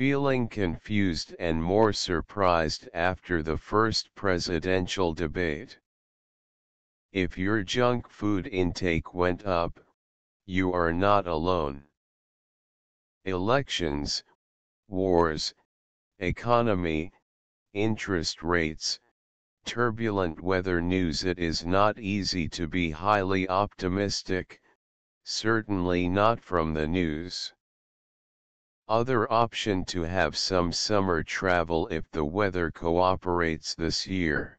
feeling confused and more surprised after the first presidential debate. If your junk food intake went up, you are not alone. Elections, wars, economy, interest rates, turbulent weather news It is not easy to be highly optimistic, certainly not from the news. Other option to have some summer travel if the weather cooperates this year.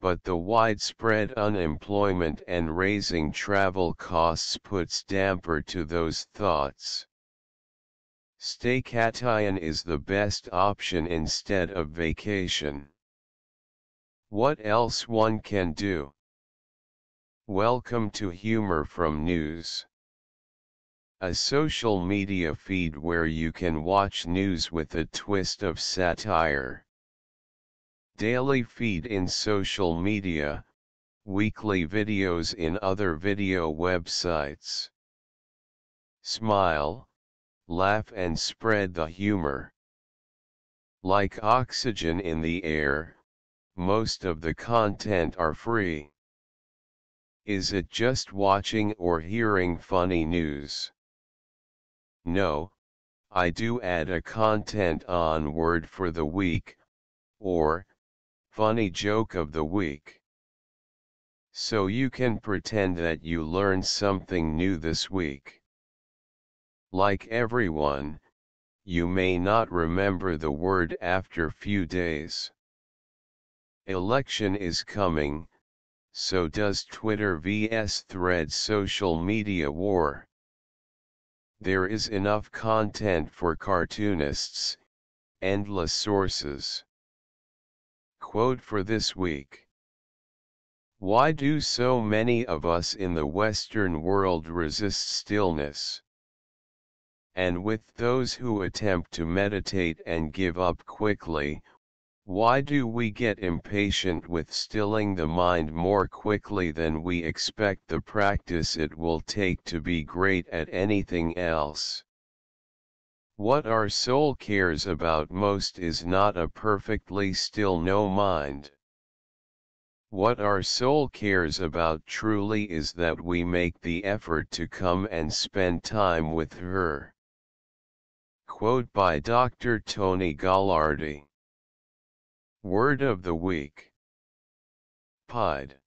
But the widespread unemployment and raising travel costs puts damper to those thoughts. Stay Staycation is the best option instead of vacation. What else one can do? Welcome to Humor from News. A social media feed where you can watch news with a twist of satire. Daily feed in social media, weekly videos in other video websites. Smile, laugh and spread the humor. Like oxygen in the air, most of the content are free. Is it just watching or hearing funny news? No, I do add a content on word for the week, or, funny joke of the week. So you can pretend that you learned something new this week. Like everyone, you may not remember the word after few days. Election is coming, so does Twitter vs Thread social media war. There is enough content for cartoonists, endless sources. Quote for this week. Why do so many of us in the Western world resist stillness? And with those who attempt to meditate and give up quickly, why do we get impatient with stilling the mind more quickly than we expect the practice it will take to be great at anything else? What our soul cares about most is not a perfectly still no mind. What our soul cares about truly is that we make the effort to come and spend time with her. Quote by Dr. Tony Gallardi Word of the Week Pied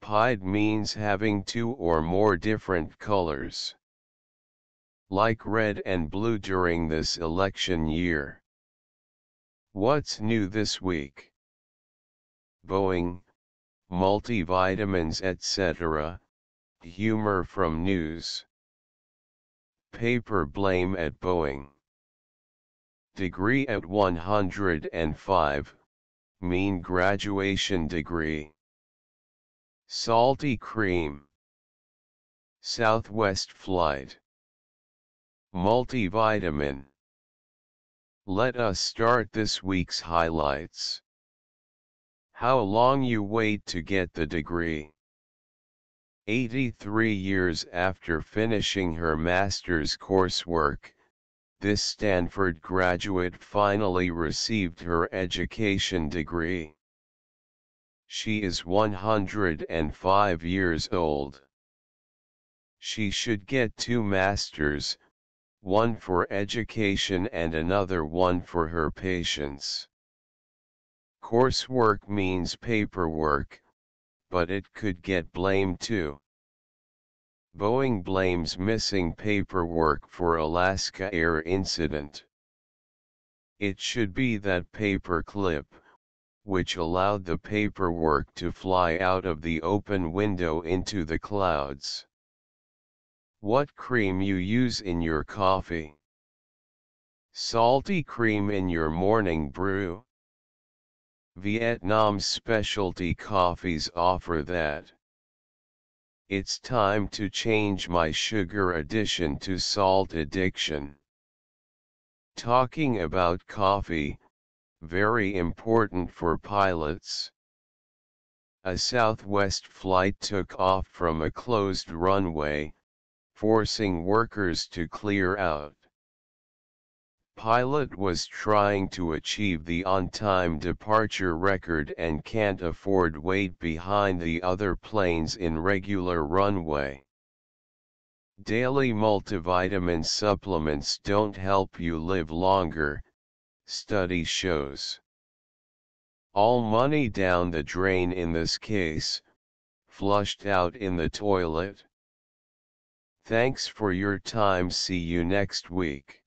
Pied means having two or more different colors. Like red and blue during this election year. What's new this week? Boeing, multivitamins etc., humor from news. Paper blame at Boeing. Degree at 105, mean graduation degree. Salty cream. Southwest flight. Multivitamin. Let us start this week's highlights. How long you wait to get the degree. 83 years after finishing her master's coursework, this Stanford graduate finally received her education degree. She is 105 years old. She should get two masters, one for education and another one for her patients. Coursework means paperwork, but it could get blamed too. Boeing blames missing paperwork for Alaska Air incident. It should be that paper clip, which allowed the paperwork to fly out of the open window into the clouds. What cream you use in your coffee? Salty cream in your morning brew? Vietnam's specialty coffees offer that. It's time to change my sugar addition to salt addiction. Talking about coffee, very important for pilots. A Southwest flight took off from a closed runway, forcing workers to clear out. Pilot was trying to achieve the on-time departure record and can't afford wait behind the other planes in regular runway. Daily multivitamin supplements don't help you live longer, study shows. All money down the drain in this case, flushed out in the toilet. Thanks for your time see you next week.